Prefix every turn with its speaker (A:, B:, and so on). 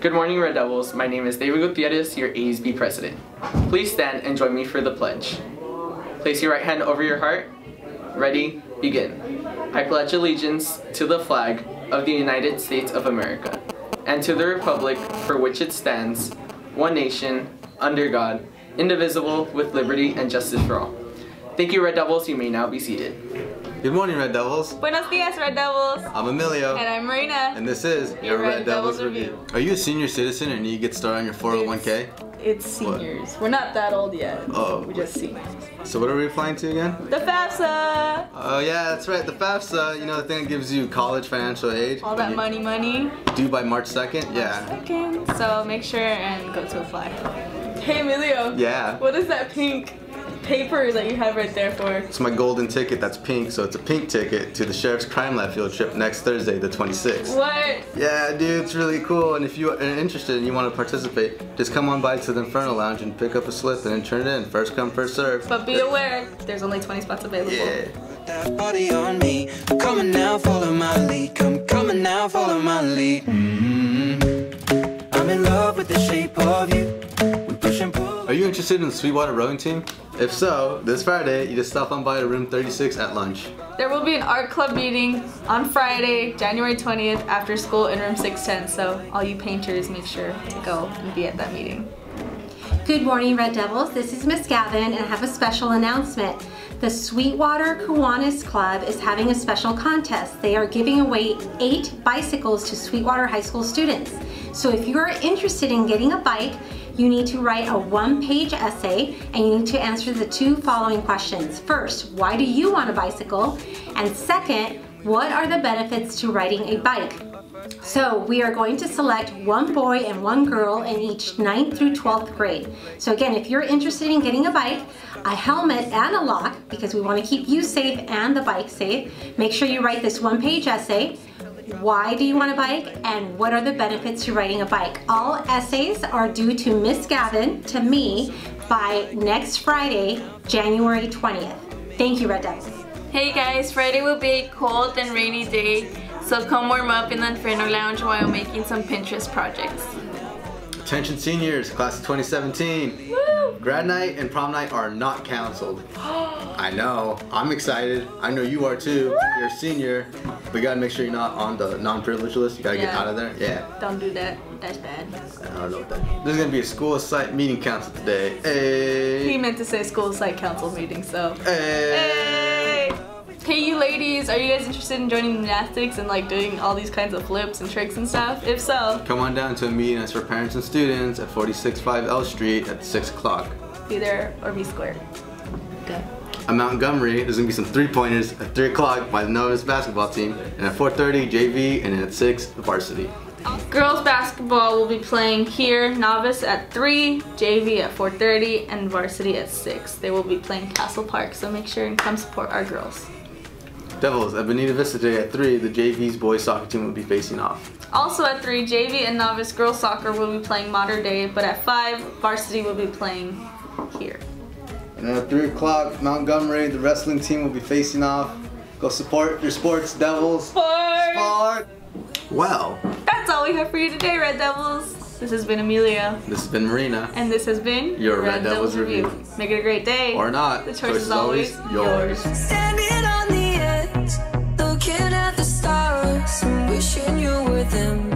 A: Good morning, Red Devils. My name is David Gutierrez, your ASB president. Please stand and join me for the pledge. Place your right hand over your heart. Ready, begin. I pledge allegiance to the flag of the United States of America and to the republic for which it stands, one nation, under God, indivisible, with liberty and justice for all. Thank you, Red Devils. You may now be seated.
B: Good morning, Red Devils.
C: Buenos dias, Red Devils.
B: I'm Emilio.
C: And I'm Marina.
B: And this is
C: your Red, Devils, Review.
B: Are you a senior citizen and you get started on your 401k?
C: It's seniors. We're not that old yet.
B: Oh.
C: We're just seniors.
B: So what are we applying to again?
C: The FAFSA.
B: Oh yeah, that's right. The FAFSA, you know, the thing that gives you college financial aid.
C: All that money, money.
B: Due by March 2nd? Yeah.
C: Second. So make sure and go to apply. Hey, Emilio.
B: Yeah.
C: What is that pink paper that you have right there for?
B: It's my golden ticket that's pink, so it's a pink ticket to the Sheriff's Crime Lab field trip next Thursday, the 26th.
C: What?
B: Yeah, dude, it's really cool. And if you are interested and you want to participate, just come on by to the Inferno Lounge and pick up a slip and then turn it in. First come, first serve.
C: But be aware, there's only 20 spots available.
B: Yeah.
D: that body on me. I'm coming now, follow my lead. Come coming now, follow my lead. Mm-hmm. I'm in love with the shape of you.
B: Are you interested in the Sweetwater rowing team? If so, this Friday, you just stop on by to room 36 at lunch.
C: There will be an art club meeting on Friday, January 20th, after school in room 610. So all you painters, make sure to go and be at that meeting.
E: Good morning, Red Devils. This is Miss Gavin, and I have a special announcement. The Sweetwater Kiwanis Club is having a special contest. They are giving away eight bicycles to Sweetwater High School students. So if you are interested in getting a bike, you need to write a one-page essay and you need to answer the two following questions. First, why do you want a bicycle? And second, what are the benefits to riding a bike? So we are going to select one boy and one girl in each 9th through 12th grade. So again, if you're interested in getting a bike, a helmet and a lock, because we want to keep you safe and the bike safe, make sure you write this one page essay. Why do you want a bike and what are the benefits to riding a bike? All essays are due to Miss Gavin, to me, by next Friday, January 20th. Thank you, Red Devils.
F: Hey guys, Friday will be a cold and rainy day, so come warm up in the Inferno Lounge while making some Pinterest projects.
B: Attention seniors, class of 2017. Grad night and prom night are not canceled. I know, I'm excited. I know you are too. You're a senior. We gotta make sure you're not on the non-privileged list. You gotta get out of there. Yeah.
C: Don't do that. That's bad.
B: I don't know what that There's gonna be a school site meeting council today. Hey.
C: He meant to say school site council meeting, so.
B: Hey.
C: Hey! Hey you ladies, are you guys interested in joining gymnastics and like doing all these kinds of flips and tricks and stuff? If so,
B: Come on down to a meeting that's for parents and students at 465 L Street at 6 o'clock.
C: be there or be square. Good.
B: At Montgomery, there's gonna be some three-pointers at 3 o'clock by the Novice basketball team, and at 4.30, JV, and then at 6, the varsity.
F: Girls basketball will be playing here, novice at 3, JV at 4.30, and varsity at 6.
C: They will be playing Castle Park, so make sure and come support our girls.
B: Devils, at Bonita Vista today at 3, the JV's boys soccer team will be facing off.
C: Also at 3, JV and novice girls soccer will be playing modern day, but at 5, varsity will be playing here.
B: And then at 3 o'clock, Montgomery, the wrestling team will be facing off. Go support your sports, Devils.
C: Sport!
B: Sport! Well,
C: That's all we have for you today, Red Devils. This has been Emilio,
B: this has been Marina.
C: and this has been
B: Your Red Devils Review.
C: Make it a great day.
B: Or not.
C: The choice, is always yours.
D: Standing on the edge, looking at the stars, wishing you were them.